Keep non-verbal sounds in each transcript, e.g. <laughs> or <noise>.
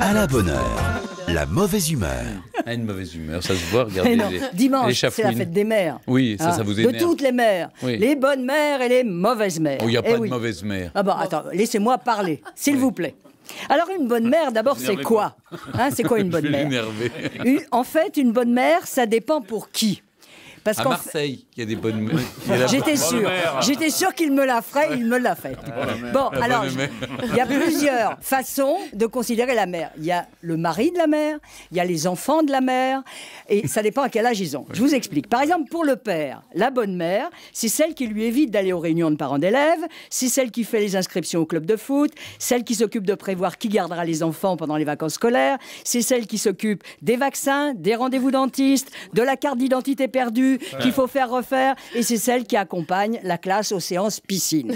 À la bonne heure, la mauvaise humeur. Ah, une mauvaise humeur, ça se voit, regardez non, les, dimanche, c'est la fête des mères. Oui, ça, Hein, ça vous De énerve. toutes les mères. Oui. Les bonnes mères et les mauvaises mères. Oh, il n'y a Eh pas oui. de mauvaise mère. Ah bon, attends, laissez-moi parler, s'il vous plaît. Alors, une bonne mère, d'abord, c'est quoi Hein, C'est quoi une <laughs> Je bonne vais mère. Une- En fait, une bonne mère, ça dépend pour qui. Parce À Marseille, il y a des bonnes J'étais Bonne sûr, mère. j'étais sûr qu'il me la ferait, il me l'a fait. Bon, La alors, il y a plusieurs façons de considérer la mère. Il y a le mari de la mère, il y a les enfants de la mère, et ça dépend à quel âge ils ont. Je vous explique. Par exemple, pour le père, la bonne mère, c'est celle qui lui évite d'aller aux réunions de parents d'élèves, c'est celle qui fait les inscriptions au club de foot, celle qui s'occupe de prévoir qui gardera les enfants pendant les vacances scolaires, c'est celle qui s'occupe des vaccins, des rendez-vous dentistes, de la carte d'identité perdue qu'il faut faire refaire, et c'est celle qui accompagne la classe aux séances piscine.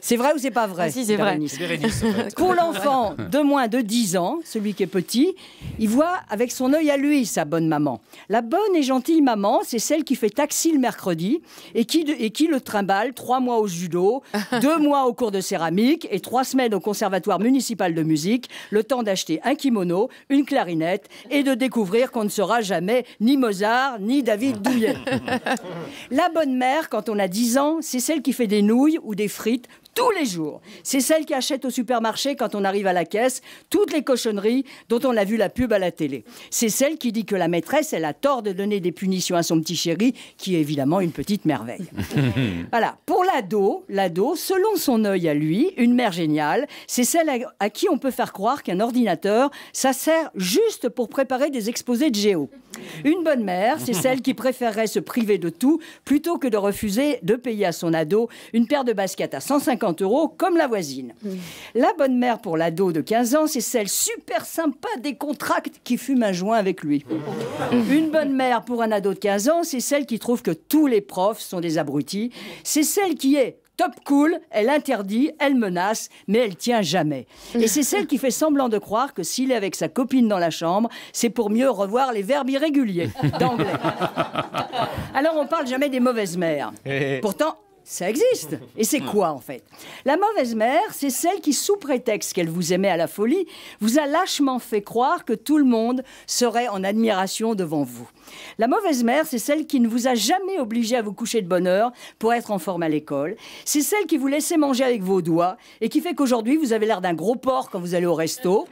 C'est vrai ou c'est pas vrai Ah si, c'est vrai. Bérénice Pour l'enfant de moins de 10 ans, celui qui est petit, il voit avec son œil à lui sa bonne maman. La bonne et gentille maman, c'est celle qui fait taxi le mercredi et qui, et qui le trimballe trois mois au judo, <laughs> deux mois au cours de céramique et trois semaines au conservatoire municipal de musique, le temps d'acheter un kimono, une clarinette et de découvrir qu'on ne sera jamais ni Mozart ni David Douillet. <laughs> La bonne mère, quand on a 10 ans, c'est celle qui fait des nouilles ou des frites tous les jours. C'est celle qui achète au supermarché quand on arrive à la caisse toutes les cochonneries dont on a vu la pub à la télé. C'est celle qui dit que la maîtresse, elle a tort de donner des punitions à son petit chéri, qui est évidemment une petite merveille. <laughs> Voilà. Pour l'ado, l'ado, selon son œil à lui, une mère géniale, c'est celle à, qui on peut faire croire qu'un ordinateur, ça sert juste pour préparer des exposés de géo. Une bonne mère, c'est celle qui préférerait se priver de tout plutôt que de refuser de payer à son ado une paire de baskets à 150 euros comme la voisine. La bonne mère pour l'ado de 15 ans, c'est celle super sympa des contracts qui fume un joint avec lui. Une bonne mère pour un ado de 15 ans, c'est celle qui trouve que tous les profs sont des abrutis. C'est celle qui est top cool, elle interdit, elle menace, mais elle tient jamais. Et c'est celle qui fait semblant de croire que s'il est avec sa copine dans la chambre, c'est pour mieux revoir les verbes irréguliers d'anglais. <laughs> Alors on parle jamais des mauvaises mères. Pourtant, ça existe. Et c'est quoi en fait? La mauvaise mère, c'est celle qui, sous prétexte qu'elle vous aimait à la folie, vous a lâchement fait croire que tout le monde serait en admiration devant vous. La mauvaise mère, c'est celle qui ne vous a jamais obligé à vous coucher de bonne heure pour être en forme à l'école. C'est celle qui vous laissait manger avec vos doigts et qui fait qu'aujourd'hui vous avez l'air d'un gros porc quand vous allez au resto.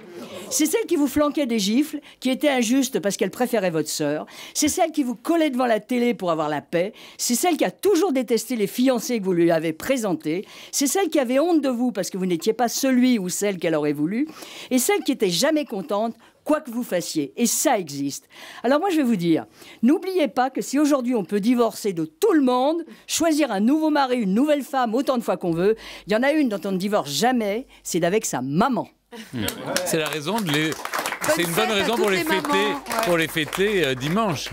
C'est celle qui vous flanquait des gifles, qui était injuste parce qu'elle préférait votre sœur. C'est celle qui vous collait devant la télé pour avoir la paix. C'est celle qui a toujours détesté les fiancés que vous lui avez présentés. C'est celle qui avait honte de vous parce que vous n'étiez pas celui ou celle qu'elle aurait voulu. Et celle qui était jamais contente quoi que vous fassiez. Et ça existe. Alors moi, je vais vous dire, n'oubliez pas que si aujourd'hui on peut divorcer de tout le monde, choisir un nouveau mari, une nouvelle femme, autant de fois qu'on veut, il y en a une dont on ne divorce jamais, c'est d'avec sa maman. C'est la raison de les. C'est une bonne raison pour les les fêter, mamans, ouais. pour les fêter euh, dimanche.